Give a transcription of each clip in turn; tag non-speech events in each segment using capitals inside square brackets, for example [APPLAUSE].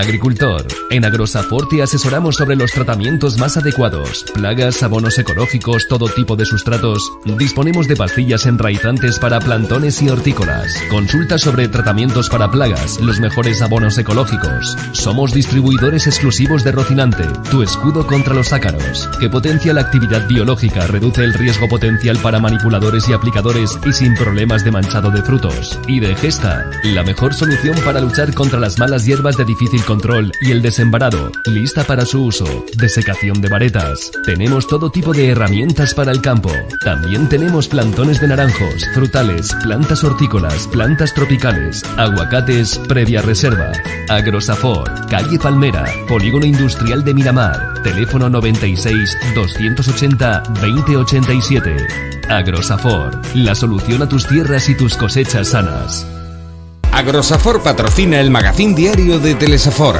Agricultor. En Agrosafor te asesoramos sobre los tratamientos más adecuados. Plagas, abonos ecológicos, todo tipo de sustratos. Disponemos de pastillas enraizantes para plantones y hortícolas. Consulta sobre tratamientos para plagas, los mejores abonos ecológicos. Somos distribuidores exclusivos de Rocinante, tu escudo contra los ácaros, que potencia la actividad biológica, reduce el riesgo potencial para manipuladores y aplicadores y sin problemas de manchado de frutos. Y de Gesta, la mejor solución para luchar contra las malas hierbas de difícil control y el desembarado, lista para su uso, desecación de varetas. Tenemos todo tipo de herramientas para el campo. También tenemos plantones de naranjos, frutales, plantas hortícolas, plantas tropicales, aguacates previa reserva. Agrosafor, calle Palmera, Polígono Industrial de Miramar, teléfono 96 280 2087. Agrosafor, la solución a tus tierras y tus cosechas sanas. Agrosafor patrocina el magazín diario de Telesafor.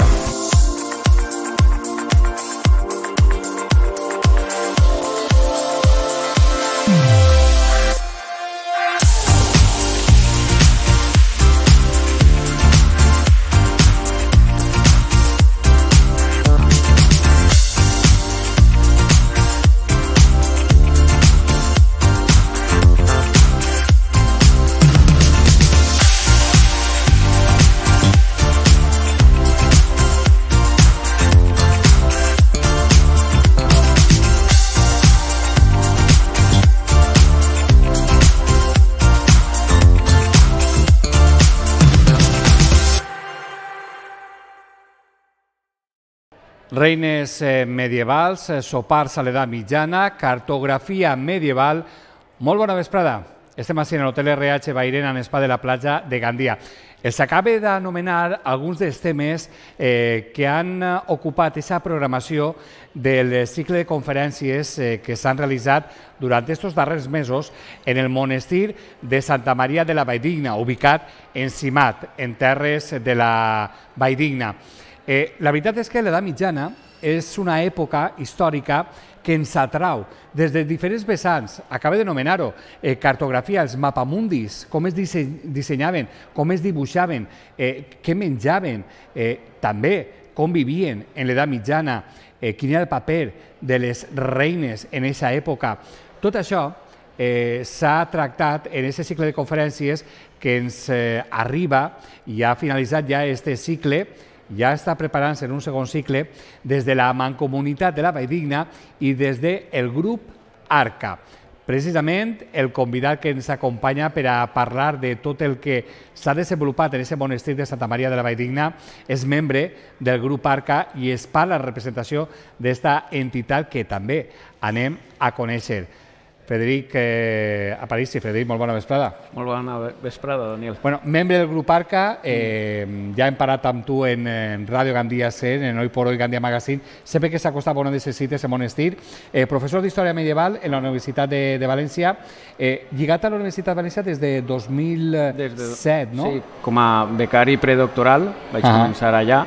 Reines eh, medievals, eh, sopars a l'edat mitjana, cartografia medieval. Molt bona vesprada. Estem així en l'Hotel RH Bairén, en Espa de la platja de Gandia. Els acaba d'anomenar alguns dels temes eh, que han ocupat aquesta programació del cicle de conferències eh, que s'han realitzat durant aquests darrers mesos en el monestir de Santa Maria de la Valldigna, ubicat en Simat, en terres de la Valldigna. Eh, la veritat és que l'edat mitjana és una època històrica que ens atrau des de diferents vessants. Acaba de nomenar-ho, eh, cartografia, els mapamundis, com es disse dissenyaven, com es dibuixaven, eh, què menjaven, eh, també com vivien en l'edat mitjana, eh, quin era el paper de les reines en aquesta època. Tot això eh, s'ha tractat en aquest cicle de conferències que ens eh, arriba i ha finalitzat ja este cicle ja està preparant-se en un segon cicle des de la Mancomunitat de la Valldigna i des del de grup ARCA. Precisament el convidat que ens acompanya per a parlar de tot el que s'ha desenvolupat en aquest monestir de Santa Maria de la Valldigna és membre del grup ARCA i és part la representació d'esta entitat que també anem a conèixer. Frederic eh, Aparici. Frederic, molt bona vesprada. Molt bona vesprada, Daniel. Bueno, membre del grup Arca, eh, mm. ja hem parat amb tu en, en Ràdio Gandia 100, en Hoy por Hoy Gandia Magazine, sempre que s'acosta bona de cites en Monestir, eh, professor d'Història Medieval en la Universitat de, de València, eh, lligat a la Universitat de València des de 2007, des de, no? Sí, com a becari predoctoral, vaig -huh. començar allà,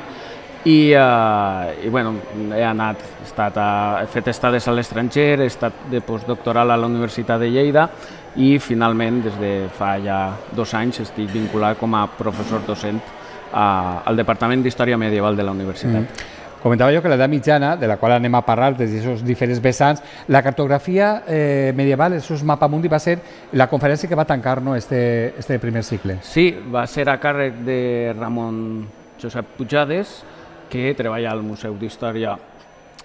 i, eh, i bueno, he anat, he, estat a, he fet estades a l'estranger, he estat de postdoctoral a la Universitat de Lleida i finalment des de fa ja dos anys estic vinculat com a professor docent a, al Departament d'Història Medieval de la Universitat. Mm. Comentava jo que l'edat mitjana, de la qual anem a parlar des d'aquests diferents vessants, la cartografia eh, medieval, el mapamundi, va ser la conferència que va tancar no, este, este primer cicle. Sí, va ser a càrrec de Ramon Josep Pujades, que treballa al Museu d'Història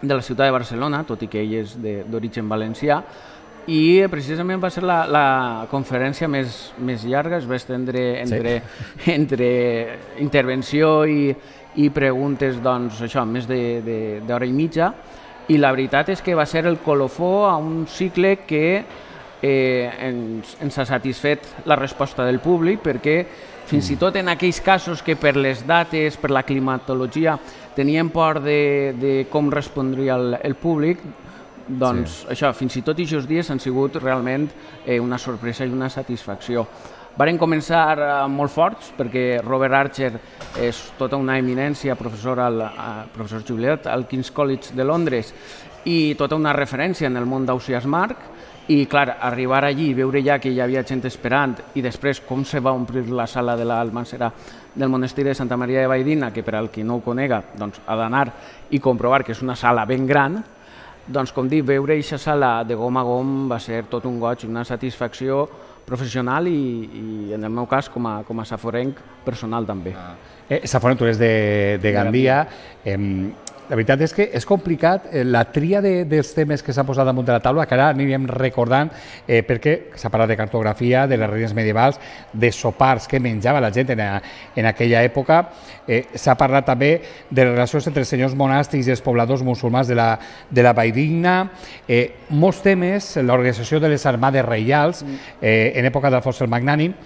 de la ciutat de Barcelona, tot i que ell és d'origen valencià, i precisament va ser la, la conferència més, més llarga, es va estendre entre, sí. [LAUGHS] entre intervenció i, i preguntes, doncs, això, més d'hora i mitja, i la veritat és que va ser el colofó a un cicle que eh, ens, ens ha satisfet la resposta del públic, perquè fins i tot en aquells casos que per les dates, per la climatologia, teníem por de, de com respondria el, el públic, doncs sí. això, fins i tot aquests dies han sigut realment eh, una sorpresa i una satisfacció. Varen començar eh, molt forts perquè Robert Archer és tota una eminència, professor, al, a, professor jubilat al King's College de Londres i tota una referència en el món d'Ausias Mark i clar, arribar allí i veure ja que hi havia gent esperant i després com se va omplir la sala de l'Almancera del monestir de Santa Maria de Valldigna, que per al qui no ho conega doncs, ha d'anar i comprovar que és una sala ben gran, doncs com dic, veure aquesta sala de gom a gom va ser tot un goig, una satisfacció professional i, i en el meu cas com a, com a saforenc personal també. Ah. Eh, Saforenc, tu és de, de Gandia. Eh, la veritat és que és complicat eh, la tria de, dels temes que s'han posat damunt de la taula, que ara anirem recordant, eh, perquè s'ha parlat de cartografia, de les reines medievals, de sopars que menjava la gent en, a, en aquella època. Eh, s'ha parlat també de les relacions entre els senyors monàstics i els pobladors musulmans de la, de la Valldigna. Eh, molts temes, l'organització de les armades reials eh, en època d'Alfons el Magnànim,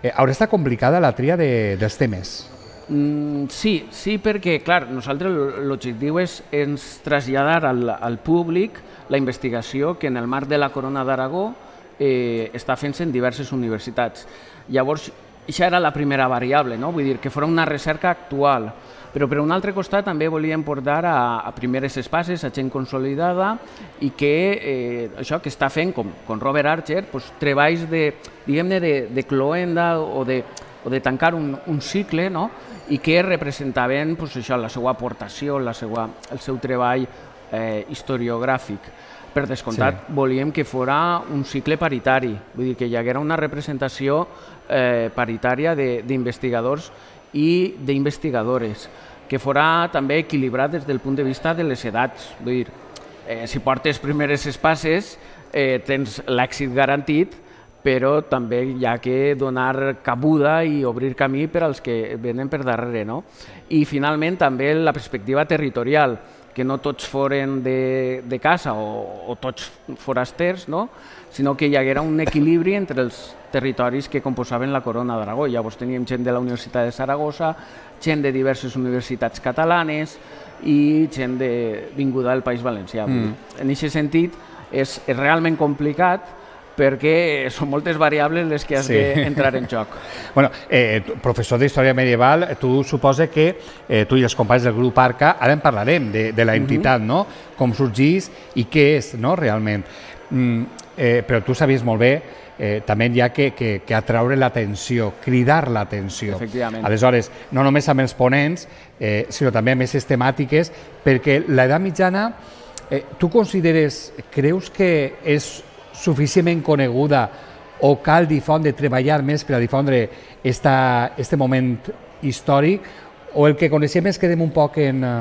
eh, haurà estat complicada la tria de, dels temes. Mm, sí, sí, perquè, clar, nosaltres l'objectiu és ens traslladar al, al públic la investigació que en el marc de la Corona d'Aragó eh, està fent-se en diverses universitats. Llavors, això era la primera variable, no? vull dir, que fora una recerca actual, però per un altre costat també volíem portar a, a primeres espases, a gent consolidada i que eh, això que està fent, com, com Robert Archer, pues, treballs de, diguem-ne, de, de cloenda o de, o de tancar un, un cicle, no? I que representaven pues, això, la seva aportació, la seva, el seu treball eh, historiogràfic. Per descomptat, sí. volíem que fora un cicle paritari, vull dir que hi haguera una representació eh, paritària d'investigadors i d'investigadores, que fora també equilibrat des del punt de vista de les edats. Vull dir, eh, si portes primeres espases, eh, tens l'èxit garantit, però també hi ha que donar cabuda i obrir camí per als que venen per darrere. No? I finalment també la perspectiva territorial, que no tots foren de, de casa o, o tots forasters, no? sinó que hi haguera un equilibri entre els territoris que composaven la corona d'Aragó. Llavors teníem gent de la Universitat de Saragossa, gent de diverses universitats catalanes i gent de, vinguda del País Valencià. Mm. En aquest sentit, és, és realment complicat, perquè són moltes variables les que has sí. d'entrar en joc. [LAUGHS] bueno, eh, professor d'Història Medieval, tu suposa que eh, tu i els companys del grup ARCA, ara en parlarem de, de la mhm. entitat, mm -hmm. no? com sorgís i què és no, realment. Mm, eh, però tu sabies molt bé eh, també hi ha que, que, que atraure l'atenció, cridar l'atenció. Aleshores, no només amb els ponents, eh, sinó també amb aquestes temàtiques, perquè l'edat mitjana, eh, tu consideres, creus que és suficientment coneguda o cal difondre, treballar més per a difondre esta, este moment històric? O el que coneixem és quedem un poc en... Eh,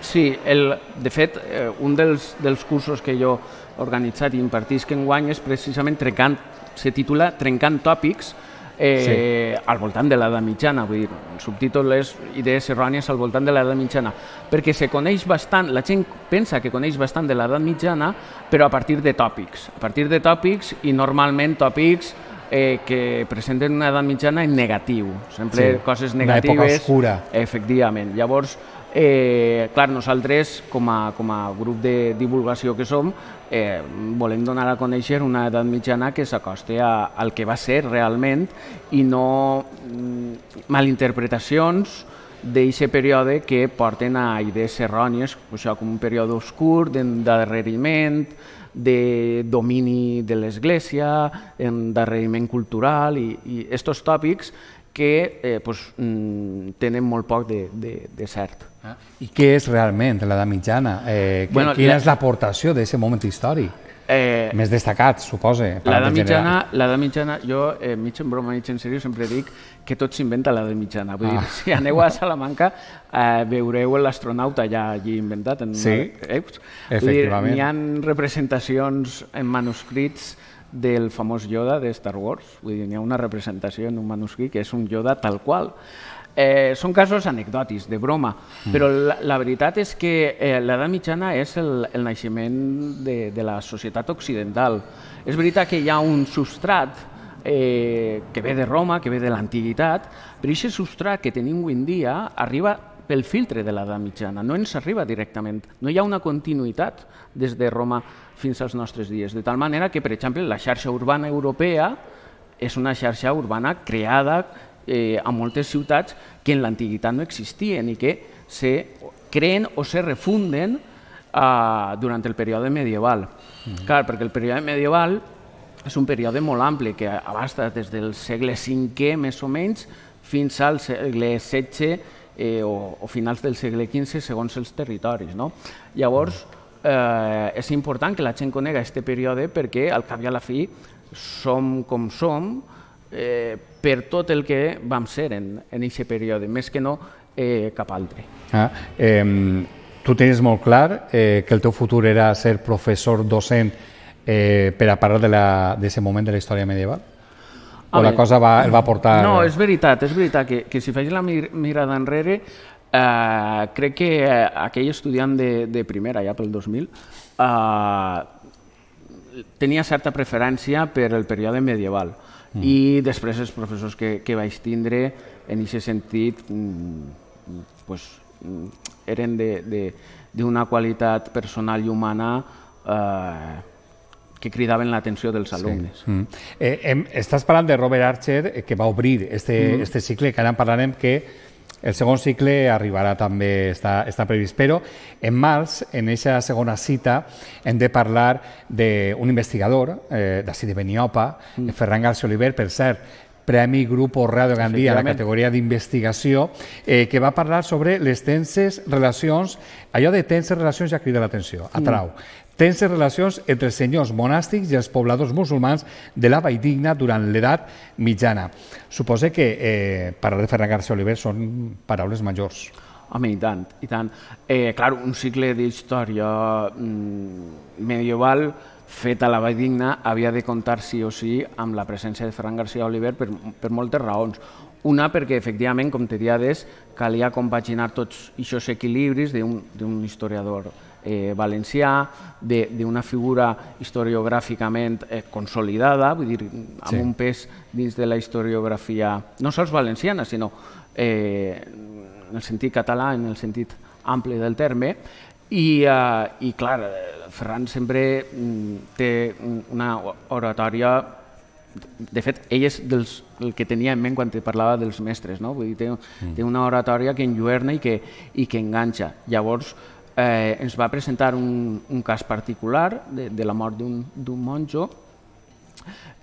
sí, el, de fet, eh, un dels, dels cursos que jo he organitzat i impartisc en guany és precisament trencant, se titula Trencant tòpics, eh, sí. al voltant de l'edat mitjana, vull dir, el subtítol és Idees errònies al voltant de l'edat mitjana, perquè se coneix bastant, la gent pensa que coneix bastant de l'edat mitjana, però a partir de tòpics, a partir de tòpics i normalment tòpics eh, que presenten una edat mitjana en negatiu, sempre sí, coses negatives. Una època oscura. Efectivament. Llavors, Eh, clar, nosaltres, com a, com a grup de divulgació que som, eh, volem donar a conèixer una edat mitjana que s'acosti al que va ser realment i no mm, malinterpretacions d'aquest període que porten a idees errònies, això com un període obscur, d'endarreriment, de domini de l'Església, endarreriment cultural i, i estos tòpics que eh, pues, mm, tenen molt poc de, de, de cert. I què és realment l'edat mitjana? Eh, bueno, quina la... és l'aportació d'aquest moment històric? Eh, Més destacat, suposa. L'edat mitjana, mitjana, jo, eh, mig en broma, mig en sèrio, sempre dic que tot s'inventa l'edat mitjana. Vull ah. dir, si aneu a Salamanca, eh, veureu l'astronauta ja allí inventat. En sí, eh, efectivament. N'hi ha representacions en manuscrits del famós Yoda de Star Wars. Vull dir, hi ha una representació en un manuscrit que és un Yoda tal qual. Eh, són casos anecdòtics, de broma, mm. però la, la veritat és que eh, l'edat mitjana és el, el naixement de, de la societat occidental. És veritat que hi ha un substrat eh, que ve de Roma, que ve de l'antiguitat, però aquest substrat que tenim avui en dia arriba pel filtre de l'edat mitjana, no ens arriba directament. No hi ha una continuïtat des de Roma fins als nostres dies. De tal manera que, per exemple, la xarxa urbana europea és una xarxa urbana creada eh, a moltes ciutats que en l'antiguitat no existien i que se creen o se refunden uh, durant el període medieval. Mm -hmm. Clar, perquè el període medieval és un període molt ampli que abasta des del segle V més o menys fins al segle XVI eh, o, o finals del segle XV segons els territoris. No? Llavors, eh, és important que la gent conega aquest període perquè al cap i a la fi som com som eh, per tot el que vam ser en aquest període, més que no eh, cap altre. Ah, eh, tu tens molt clar eh, que el teu futur era ser professor docent eh, per a parlar d'aquest moment de la història medieval? O la cosa va, el va portar... No, és veritat, és veritat que, que si faig la mir mirada enrere, eh, crec que eh, aquell estudiant de, de primera, ja pel 2000, eh, tenia certa preferència per el període medieval. Mm. I després els professors que, que vaig tindre, en aquest sentit, mm, pues, mm, eren d'una qualitat personal i humana eh, que cridaven l'atenció dels alumnes. Sí. Mm. Eh, hem, estàs parlant de Robert Archer, eh, que va obrir este, mm. este cicle, que ara en parlarem, que el segon cicle arribarà també, està, està previst. Però en març, en aquesta segona cita, hem de parlar d'un investigador, eh, d'ací de Beniopa, mm. Ferran García Oliver, per cert, Premi Grupo Radio Gandia, la categoria d'investigació, eh, que va parlar sobre les tenses relacions, allò de tenses relacions ja crida l'atenció, atrau. Mm tenses relacions entre els senyors monàstics i els pobladors musulmans de la Valldigna durant l'edat mitjana. Suposa que eh, parlar de Ferran García Oliver són paraules majors. Home, i tant, i tant. Eh, clar, un cicle d'història mm, medieval fet a la Valldigna havia de comptar sí o sí amb la presència de Ferran García Oliver per, per moltes raons. Una, perquè efectivament, com te diades, calia compaginar tots aquests equilibris d'un historiador eh, valencià, d'una figura historiogràficament eh, consolidada, vull dir, amb sí. un pes dins de la historiografia no sols valenciana, sinó eh, en el sentit català, en el sentit ample del terme, i, eh, i clar, Ferran sempre mm, té una oratòria de fet, ell és dels, el que tenia en ment quan te parlava dels mestres, no? Vull dir, té, mm. té una oratòria que enlluerna i que, i que enganxa. Llavors, eh, ens va presentar un, un cas particular de, de la mort d'un monjo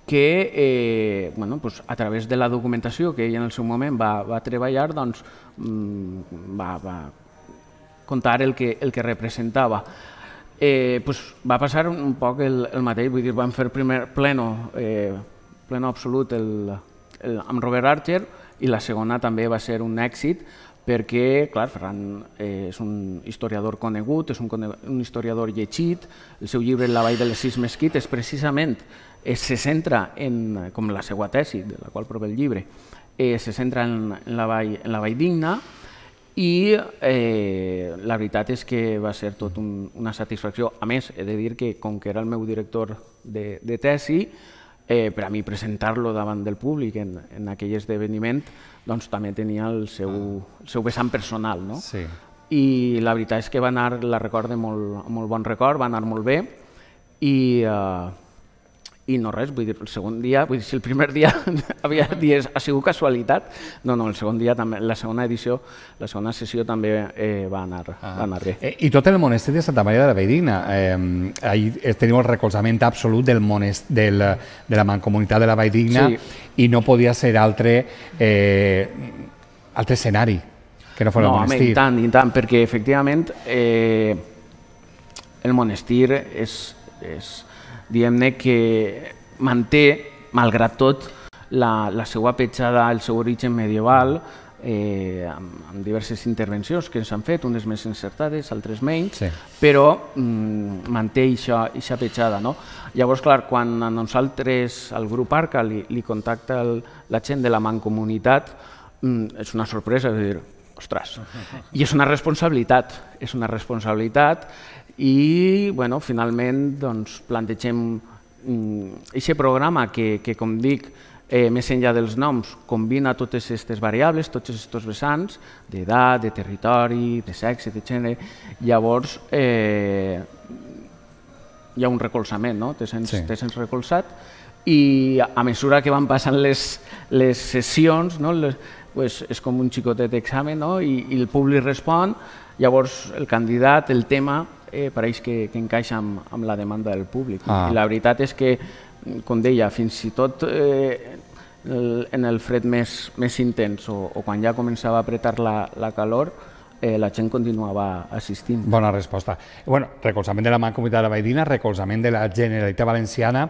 que eh, bueno, pues, a través de la documentació que ell en el seu moment va, va treballar doncs, mm, va, va contar el que, el que representava. Eh, pues, va passar un poc el, el mateix, vull dir, vam fer primer pleno, eh, pleno absolut el, el, amb Robert Archer i la segona també va ser un èxit perquè, clar, Ferran eh, és un historiador conegut, és un, un historiador llegit, el seu llibre La vall de les sis mesquites precisament eh, se centra en, com la seva tesi, de la qual prové el llibre, eh, se centra en, en, la vall, en la vall digna i eh, la veritat és que va ser tot un, una satisfacció. A més, he de dir que com que era el meu director de, de tesi, eh, per a mi presentar-lo davant del públic en, en aquell esdeveniment doncs també tenia el seu, el seu vessant personal. No? Sí. I la veritat és que va anar, la recordo molt, molt bon record, va anar molt bé i, eh, i no res, vull dir, el segon dia, vull dir, si el primer dia [LAUGHS] havia dies, ha sigut casualitat, no, no, el segon dia també, la segona edició, la segona sessió també eh, va, anar, ah. va anar bé. Eh, I tot el monestir de Santa Maria de la Valldigna, eh, ahí tenim el recolzament absolut del monest, del, de la mancomunitat de la Valldigna sí. i no podia ser altre, eh, altre escenari que no fos no, el monestir. No, i tant, i tant, perquè efectivament eh, el monestir és, és diguem-ne que manté, malgrat tot, la, la seva petjada, el seu origen medieval, eh, amb, amb diverses intervencions que s'han fet, unes més encertades, altres menys, sí. però mm, manté aquesta petjada. No? Llavors, clar, quan a nosaltres, al grup Arca, li, li contacta el, la gent de la mancomunitat, mm, és una sorpresa, de dir, ostres, i és una responsabilitat, és una responsabilitat i bueno, finalment doncs, plantegem aquest mm, programa que, que, com dic, eh, més enllà dels noms, combina totes aquestes variables, tots aquests vessants, d'edat, de territori, de sexe, de gènere, llavors eh, hi ha un recolzament, no? te, sents, sí. te sents recolzat i a mesura que van passant les, les sessions, no? les, pues, és com un xicotet d'examen no? I, i el públic respon, llavors el candidat, el tema, eh, pareix que, que encaixa amb, amb la demanda del públic. Ah. I la veritat és que, com deia, fins i tot eh, el, en el fred més, més intens o, o quan ja començava a apretar la, la calor, eh, la gent continuava assistint. Bona resposta. Bueno, recolzament de la Mancomunitat de la Valldigna, recolzament de la Generalitat Valenciana,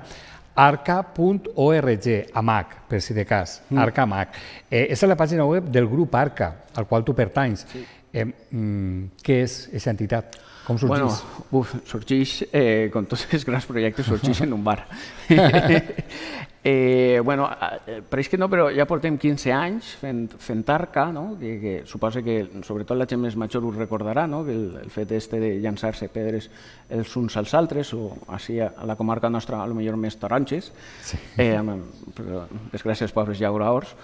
arca.org, AMAC, per si de cas, mm. Arca AMAC. Eh, és la pàgina web del grup Arca, al qual tu pertanys. Sí. Eh, mm, què és aquesta entitat? Com sorgeix? Bueno, uf, sorgeix, eh, com tots els grans projectes, sorgeix en un bar. [LAUGHS] [LAUGHS] eh, bueno, eh, pareix que no, però ja portem 15 anys fent, fent arca, no? que, que suposa que sobretot la gent més major ho recordarà, no? que el, el fet este de llançar-se pedres els uns als altres, o així a la comarca nostra, a lo millor més taronges, sí. eh, però desgràcies pobres llauraors,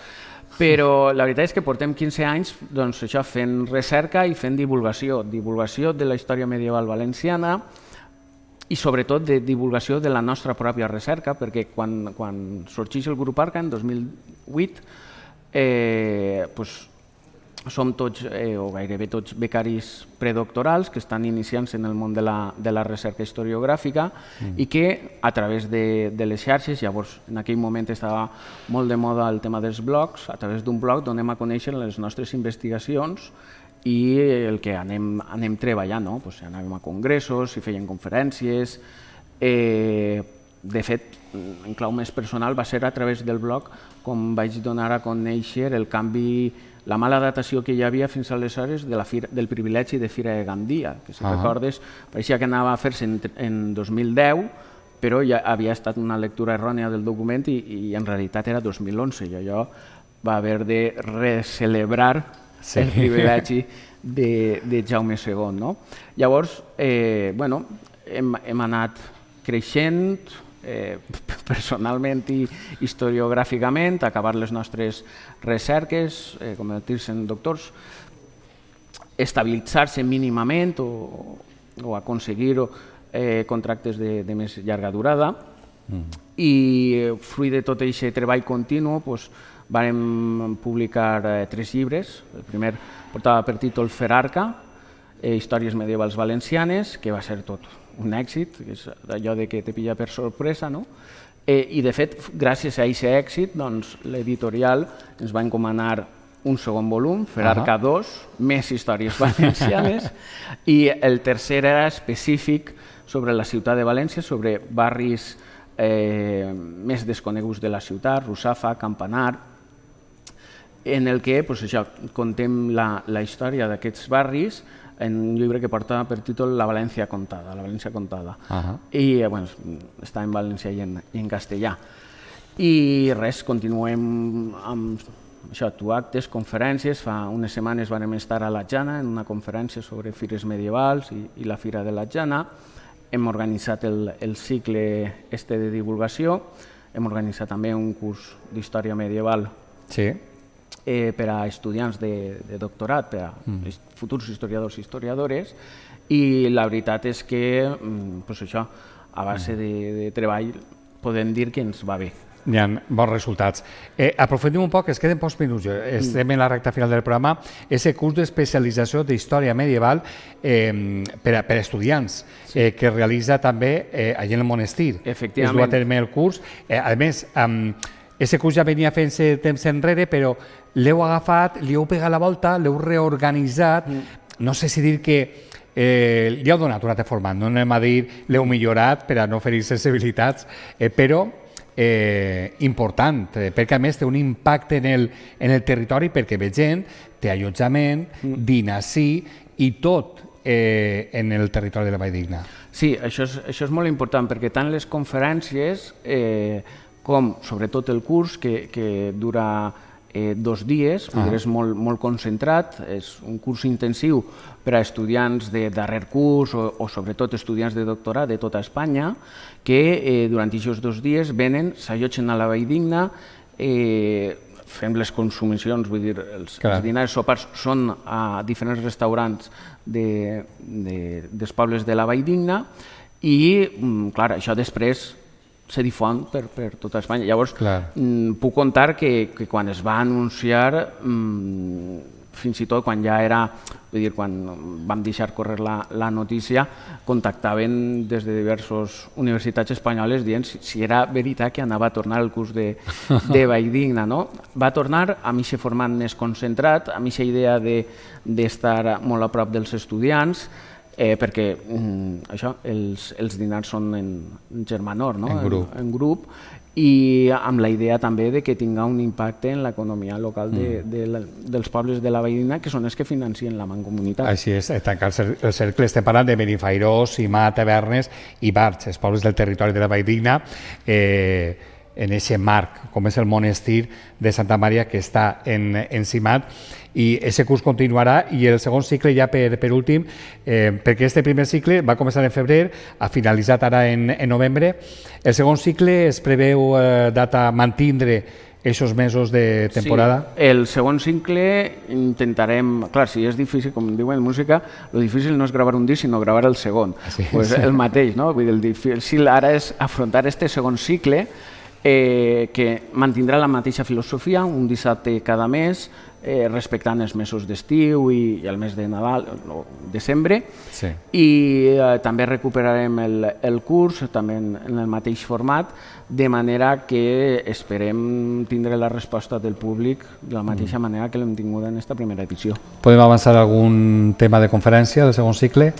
però la veritat és que portem 15 anys doncs, això, fent recerca i fent divulgació, divulgació de la història medieval valenciana i sobretot de divulgació de la nostra pròpia recerca, perquè quan, quan sorgeix el grup Arca en 2008, eh, doncs, som tots, eh, o gairebé tots, becaris predoctorals que estan iniciant-se en el món de la, de la recerca historiogràfica mm. i que a través de, de les xarxes, llavors en aquell moment estava molt de moda el tema dels blogs, a través d'un blog donem a conèixer les nostres investigacions i el que anem, anem treballant, no? pues anàvem a congressos, si feien conferències, eh, de fet, en clau més personal, va ser a través del blog com vaig donar a conèixer el canvi la mala datació que hi havia fins aleshores de la fira, del privilegi de Fira de Gandia, que si uh -huh. recordes pareixia que anava a fer-se en, en 2010, però ja havia estat una lectura errònia del document i, i en realitat era 2011 i allò va haver de recelebrar sí. el privilegi de, de Jaume II. No? Llavors, eh, bueno, hem, hem anat creixent, eh, [LAUGHS] personalment i historiogràficament, acabar les nostres recerques, eh, convertir-se en doctors, estabilitzar-se mínimament o, o aconseguir eh, contractes de, de més llarga durada mm. i eh, fruit de tot aquest treball continu pues, vam publicar eh, tres llibres. El primer portava per títol Ferarca, eh, Històries medievals valencianes, que va ser tot un èxit, que és allò de que te pilla per sorpresa, no? Eh, I de fet, gràcies a aquest èxit, doncs, l'editorial ens va encomanar un segon volum, Ferarca uh -huh. 2, més històries valencianes, [LAUGHS] i el tercer era específic sobre la ciutat de València, sobre barris eh, més desconeguts de la ciutat, Russafa, Campanar, en el que pues, això, contem la, la història d'aquests barris en un llibre que porta per títol La València contada, la València contada. Uh -huh. I eh, bueno, està en valencià i en, i en castellà. I res, continuem amb això, tu actes, conferències. Fa unes setmanes vam estar a la Jana en una conferència sobre fires medievals i, i la Fira de la Jana. Hem organitzat el, el cicle este de divulgació. Hem organitzat també un curs d'història medieval sí eh, per a estudiants de, de doctorat, per a mm. futurs historiadors i historiadores, i la veritat és que mm, pues això, a base mm. de, de treball podem dir que ens va bé. Hi ha bons resultats. Eh, aprofundim un poc, es queden pocs minuts, estem en la recta final del programa, és el curs d'especialització d'història medieval eh, per, a, per a estudiants, sí. eh, que realitza també eh, allà en el monestir. Efectivament. Es du a terme el curs. Eh, a més, eh, Ese curs ja venia fent-se temps enrere, però l'heu agafat, li heu pegat la volta, l'heu reorganitzat. Mm. No sé si dir que eh, li heu donat un altre format, no anem a dir l'heu millorat per a no ferir sensibilitats, eh, però eh, important, eh, perquè a més té un impacte en el, en el territori perquè ve gent, té allotjament, mm. dinací i tot eh, en el territori de la Valldigna. Sí, això és, això és molt important perquè tant les conferències eh, com sobretot el curs que, que dura eh, dos dies, ah. és molt, molt concentrat, és un curs intensiu per a estudiants de darrer curs o, o sobretot estudiants de doctorat de tota Espanya que eh, durant aquests dos dies venen, s'allotgen a la Valldigna, eh, fem les consumicions, vull dir, els, els dinars sopars són a diferents restaurants de, de, dels pobles de la Valldigna i, mm, clar, això després se difon per, per tota Espanya. Llavors, mm, puc contar que, que quan es va anunciar mm, fins i tot quan ja era, vull dir, quan vam deixar córrer la, la notícia, contactaven des de diversos universitats espanyoles dient si, si era veritat que anava a tornar el curs de, de [LAUGHS] Valldigna. No? Va tornar amb aquest format més concentrat, amb aquesta idea d'estar de, molt a prop dels estudiants, eh, perquè mm, això, els, els dinars són en, en germanor, no? en grup, en, en grup i amb la idea també de que tinga un impacte en l'economia local de, mm. de la, dels pobles de la veïna, que són els que financien la mancomunitat. Així és, eh, tancar el, cer el cercle, estem parlant de Benifairó, Simà, Tavernes i Barx, els pobles del territori de la Valldigna, eh, en aquest marc, com és el monestir de Santa Maria que està en, en Simat, i aquest curs continuarà i el segon cicle ja per, per últim, eh, perquè este primer cicle va començar en febrer, ha finalitzat ara en, en novembre. El segon cicle es preveu eh, data mantindre aquests mesos de temporada? Sí, el segon cicle intentarem... Clar, si és difícil, com diuen en música, lo difícil no és gravar un disc, sinó gravar el segon. Sí, pues sí. El mateix, no? Vull dir, el difícil ara és afrontar este segon cicle eh, que mantindrà la mateixa filosofia, un dissabte cada mes, eh, respectant els mesos d'estiu i, i el mes de Nadal, o desembre, sí. i eh, també recuperarem el, el curs també en, en el mateix format, de manera que esperem tindre la resposta del públic de la mateixa mm. manera que l'hem tingut en aquesta primera edició. Podem avançar algun tema de conferència del segon cicle?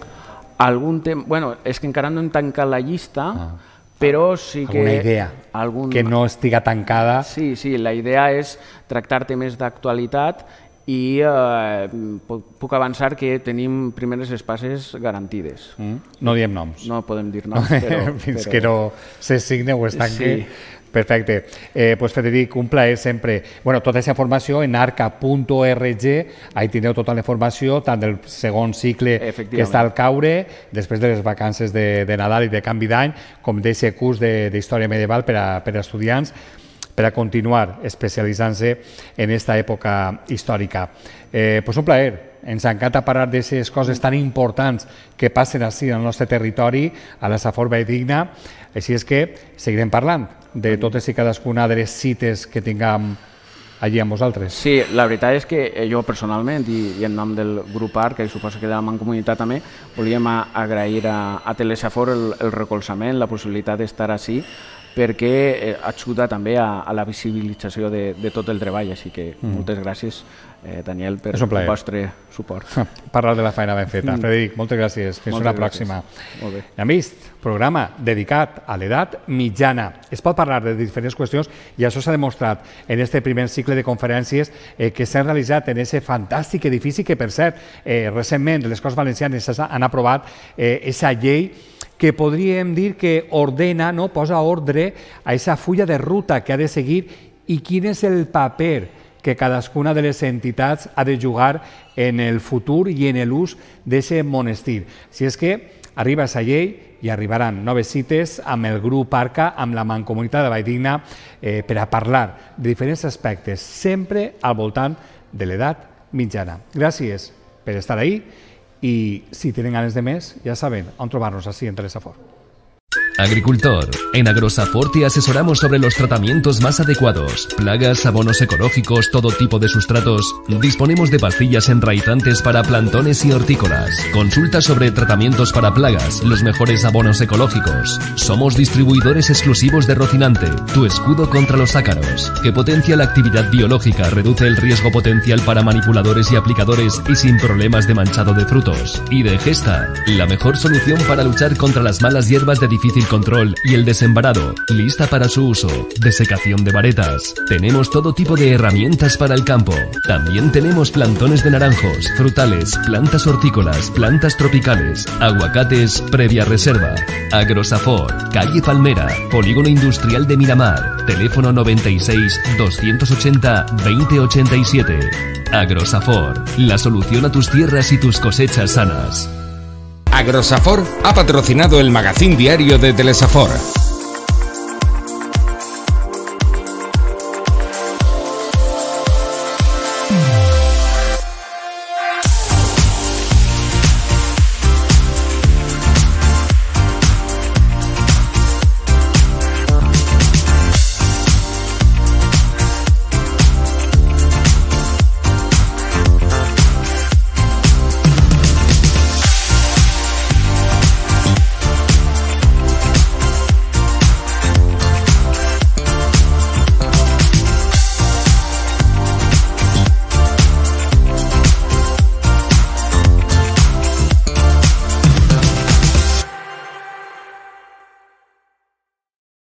Algun tema... Bueno, és que encara no hem tancat la llista, ah però sí que... Alguna idea algun... que no estiga tancada. Sí, sí, la idea és tractar temes d'actualitat i eh, puc avançar que tenim primeres espases garantides. Mm. No diem noms. No podem dir [LAUGHS] noms, però... Fins però... que no se signe o es tanque. Sí Perfecte. Eh, pues Frederic, un plaer sempre. Bueno, tota aquesta informació en arca.org, ahí tindreu tota la informació, tant del segon cicle que està al caure, després de les vacances de, de Nadal i de canvi d'any, com d'aquest curs d'història medieval per a, per a estudiants per a continuar especialitzant-se en aquesta època històrica. Eh, pues un plaer, ens encanta parlar d'aquestes coses tan importants que passen així al nostre territori, a la Safor Digna, així és que seguirem parlant de totes i cadascuna de les cites que tinguem allí amb vosaltres. Sí, la veritat és que eh, jo personalment i, i en nom del grup ARC, que suposo que de la Mancomunitat també, volíem agrair a, a Telesafor el, el recolzament, la possibilitat d'estar així, perquè eh, ajuda també a, a la visibilització de, de tot el treball, així que mm. moltes gràcies eh, Daniel, per el vostre suport. [LAUGHS] Parlar de la feina ben feta. Mm. Frederic, moltes gràcies. Fins moltes una gràcies. pròxima. Molt bé. Hem vist programa dedicat a l'edat mitjana. Es pot parlar de diferents qüestions i això s'ha demostrat en aquest primer cicle de conferències eh, que s'han realitzat en aquest fantàstic edifici que, per cert, eh, recentment les Corts Valencianes han aprovat aquesta eh, llei que podríem dir que ordena, no posa ordre a aquesta fulla de ruta que ha de seguir i quin és el paper que cadascuna de les entitats ha de jugar en el futur i en l'ús d'aquest monestir. Si és que arriba aquesta llei i arribaran noves cites amb el grup Arca, amb la Mancomunitat de Valldigna, eh, per a parlar de diferents aspectes, sempre al voltant de l'edat mitjana. Gràcies per estar ahí i si tenen ganes de més, ja saben on trobar-nos així en Telesafort. Agricultor. En Agrosafor te asesoramos sobre los tratamientos más adecuados, plagas, abonos ecológicos, todo tipo de sustratos. Disponemos de pastillas enraizantes para plantones y hortícolas. Consulta sobre tratamientos para plagas, los mejores abonos ecológicos. Somos distribuidores exclusivos de Rocinante, tu escudo contra los ácaros, que potencia la actividad biológica, reduce el riesgo potencial para manipuladores y aplicadores y sin problemas de manchado de frutos. Y de Gesta, la mejor solución para luchar contra las malas hierbas de difícil control y el desembarado, lista para su uso, desecación de varetas. Tenemos todo tipo de herramientas para el campo. También tenemos plantones de naranjos, frutales, plantas hortícolas, plantas tropicales, aguacates previa reserva. Agrosafor, calle Palmera, Polígono Industrial de Miramar, teléfono 96 280 2087. Agrosafor, la solución a tus tierras y tus cosechas sanas. Agrosafor ha patrocinado el magazín diario de Telesafor.